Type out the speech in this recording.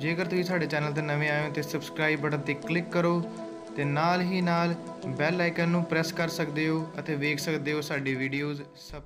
ਜੇਕਰ ਤੁਸੀਂ ਸਾਡੇ ਚੈਨਲ ਤੇ ਨਵੇਂ ਆਏ ਹੋ ਤੇ ਸਬਸਕ੍ਰਾਈਬ ਬਟਨ ਤੇ ਕਲਿੱਕ ਕਰੋ ਤੇ ਨਾਲ ਹੀ ਨਾਲ ਬੈਲ ਆਈਕਨ ਨੂੰ ਪ੍ਰੈਸ ਕਰ ਸਕਦੇ ਹੋ ਅਤੇ ਵੇਖ ਸਕਦੇ ਹੋ ਸਾਡੀ ਵੀਡੀਓਜ਼ ਸਭ